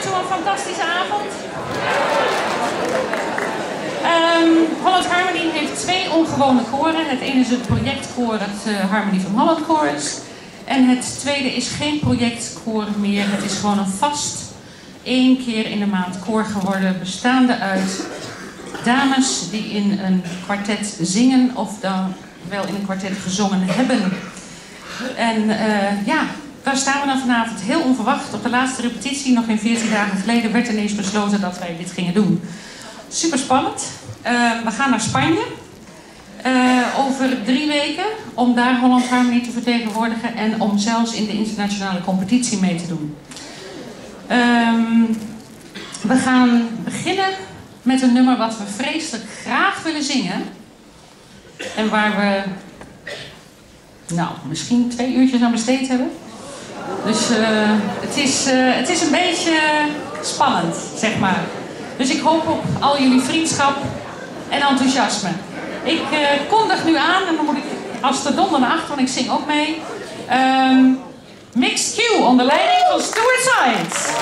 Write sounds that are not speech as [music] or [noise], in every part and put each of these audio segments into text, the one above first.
toe een fantastische avond. Um, Holland Harmony heeft twee ongewone koren. Het ene is het projectkoor, het uh, Harmony van Holland Chorus. En het tweede is geen projectkoor meer. Het is gewoon een vast één keer in de maand koor geworden, bestaande uit dames die in een kwartet zingen of dan wel in een kwartet gezongen hebben. En uh, ja, daar staan we dan vanavond heel onverwacht. Op de laatste repetitie, nog geen 14 dagen geleden, werd ineens besloten dat wij dit gingen doen. Super spannend. Uh, we gaan naar Spanje. Uh, over drie weken om daar Holland Harmony te vertegenwoordigen en om zelfs in de internationale competitie mee te doen. Um, we gaan beginnen met een nummer wat we vreselijk graag willen zingen. En waar we, nou, misschien twee uurtjes aan besteed hebben. Dus uh, het, is, uh, het is een beetje spannend, zeg maar. Dus ik hoop op al jullie vriendschap en enthousiasme. Ik uh, kondig nu aan, en dan moet ik als de donder naar achter, want ik zing ook mee. Um, Mixed Q onder leiding van Stuart Science.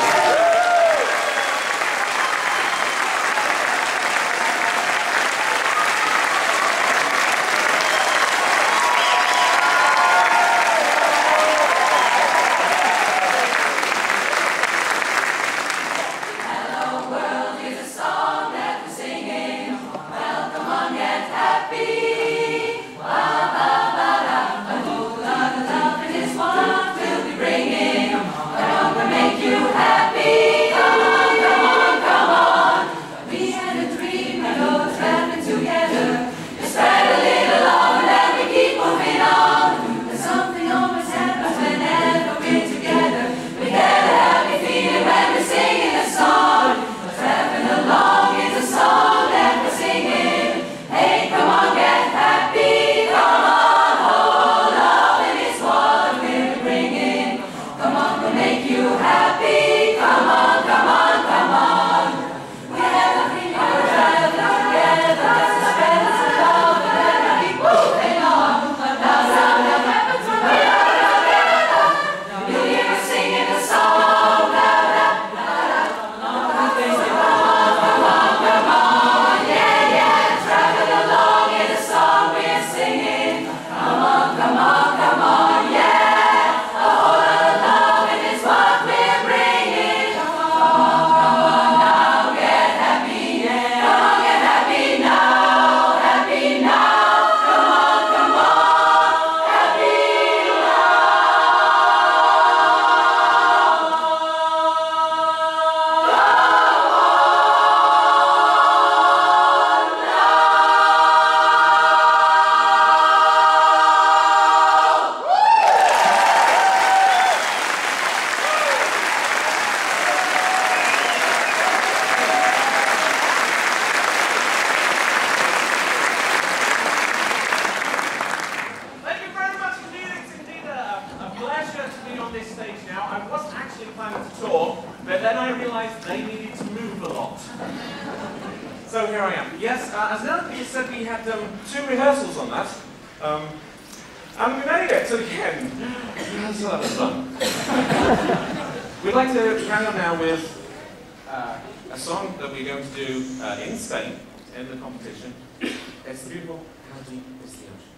interested on this stage now. I wasn't actually planning to talk, but then I realised they needed to move a lot. so here I am. Yes, uh, as Nellie said, we had um, two rehearsals on that. Um, and we made it to the end. That's a lot of fun. [laughs] We'd like to carry on now with uh, a song that we're going to do uh, in Spain in the competition. It's beautiful. How deep is the ocean?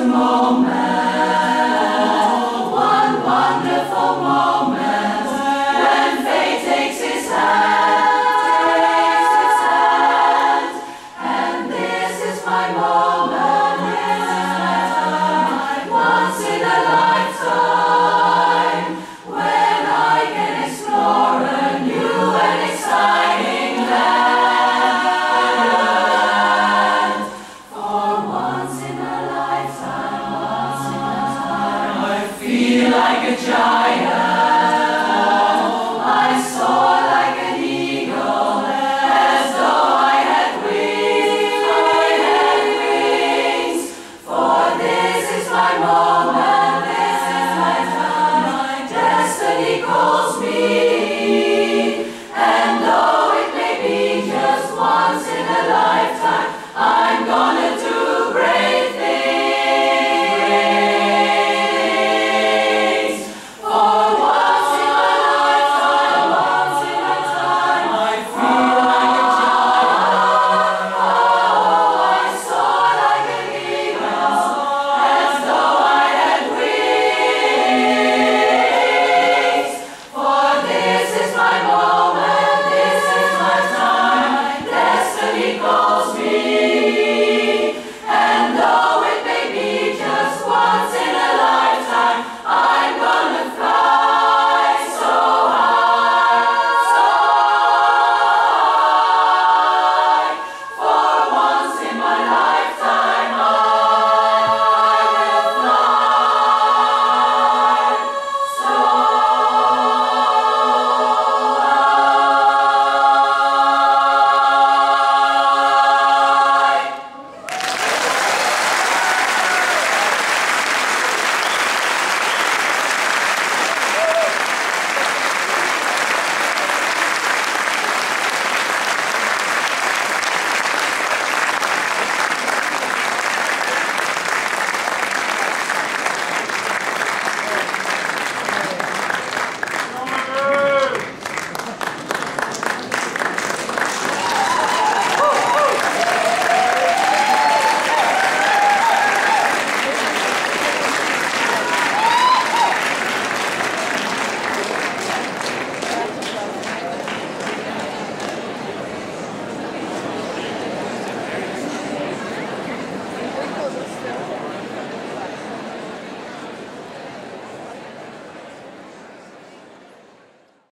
tomorrow.